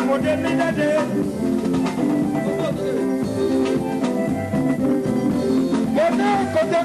àmọ̀dé mi jáde. Kòtò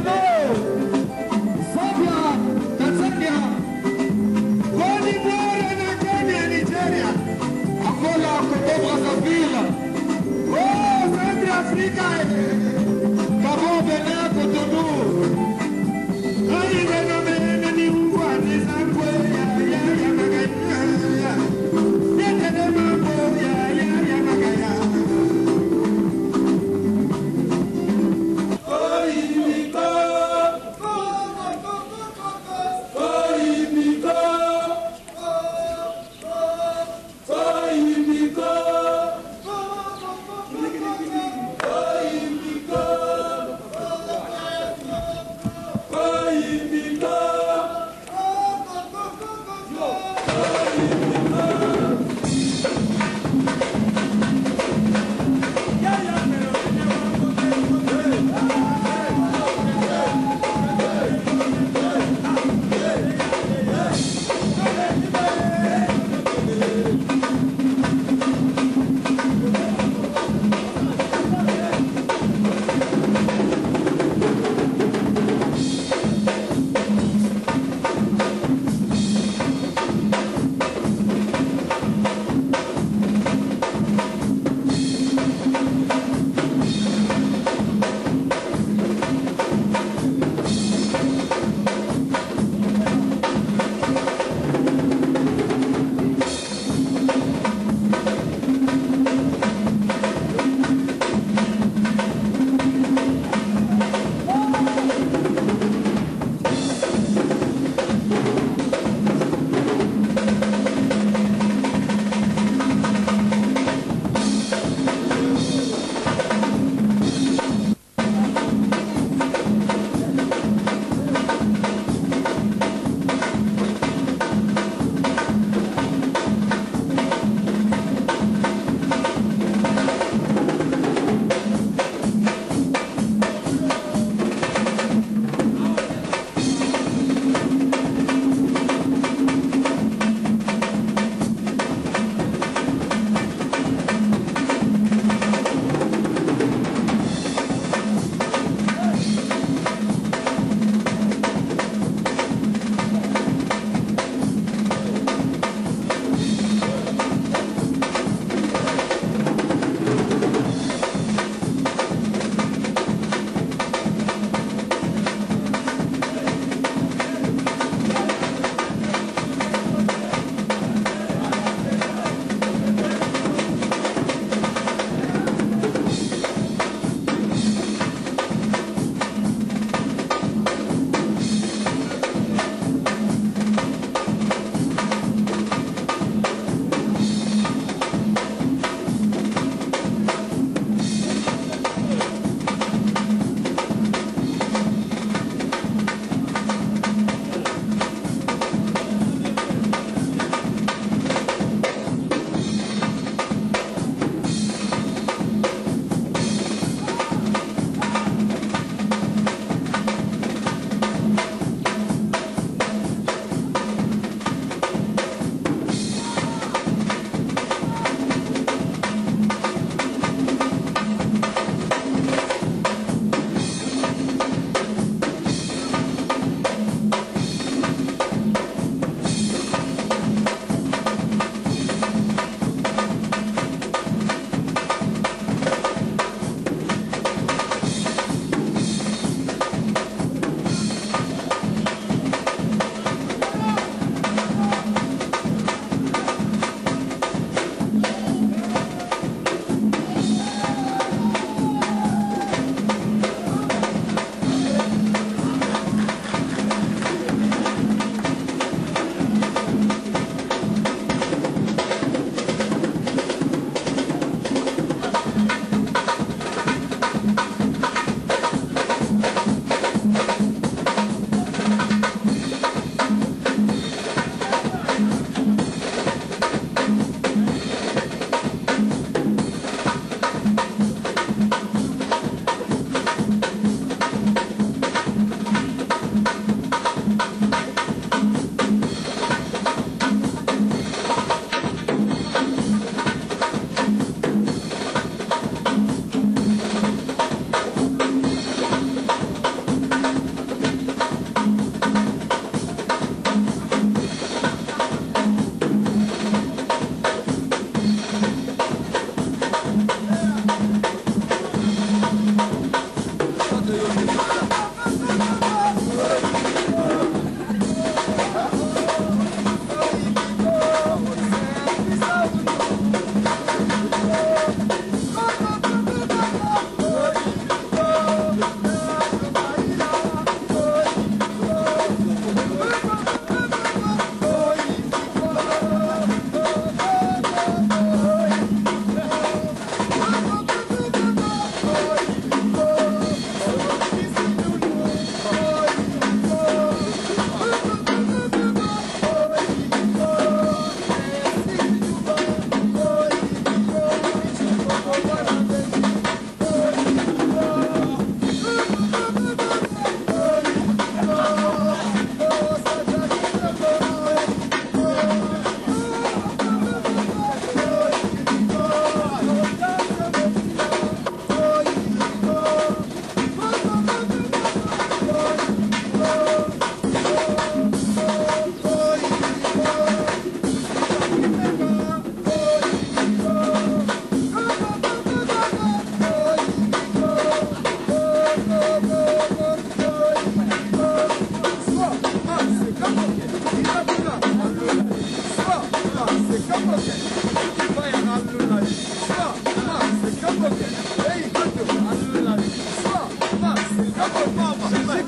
Come on, Papa.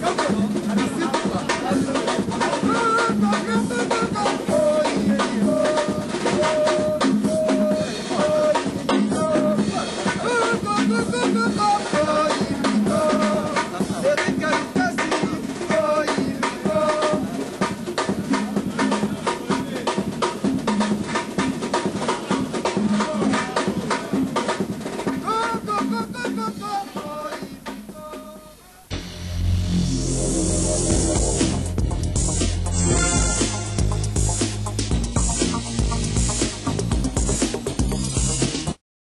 Come on.